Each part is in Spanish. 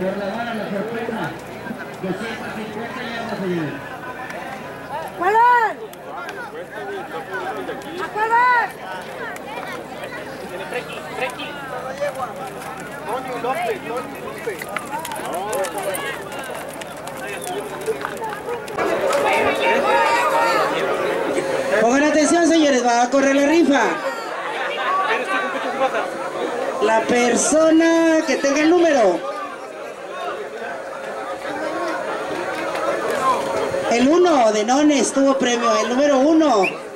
Por la vara la sorpresa. 250 yardas, señores. ¡Acuerdan! ¡Acuerdan! Pongan atención, señores, va a correr la rifa. La persona que tenga el número. El 1, Denone, estuvo premio. El número 1.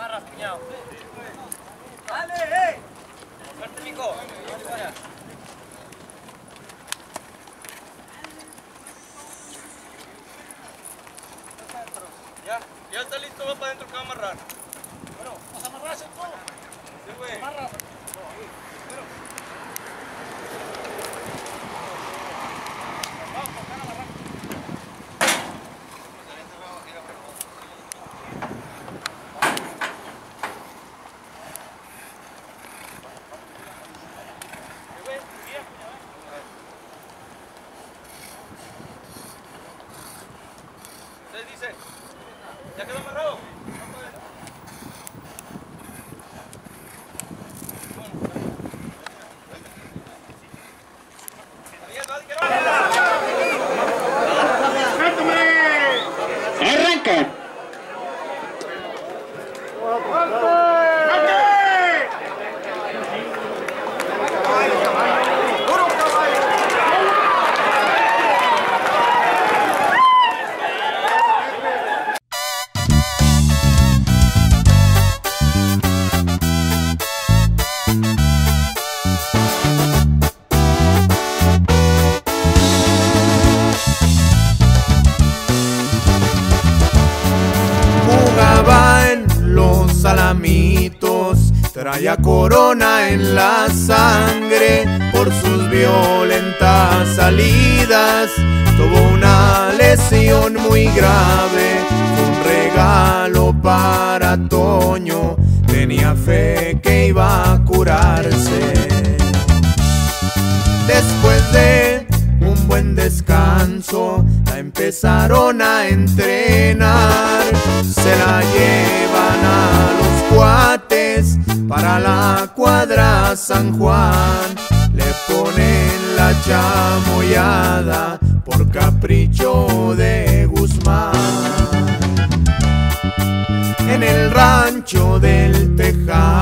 Marras, cuñado. ¡Dale, eh! Suerte, Mico. Ya, ya está listo, va para adentro que va a amarrar. Los salamitos, traía corona en la sangre por sus violentas salidas. Tuvo una lesión muy grave, un regalo para Toño. Tenía fe que la empezaron a entrenar. Se la llevan a los cuates para la cuadra San Juan. Le ponen la chamoyada por capricho de Guzmán. En el rancho del vieron